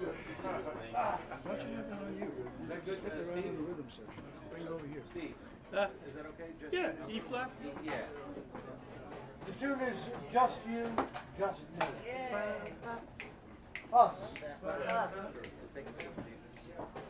Why don't you have that on you? That good, Put uh, that right in Steve? the rhythm section. Bring it over here. Steve, Uh, is that okay? Just yeah, E flat. Yeah. The tune is Just You, Just Me. Us. Take a seat, Steve.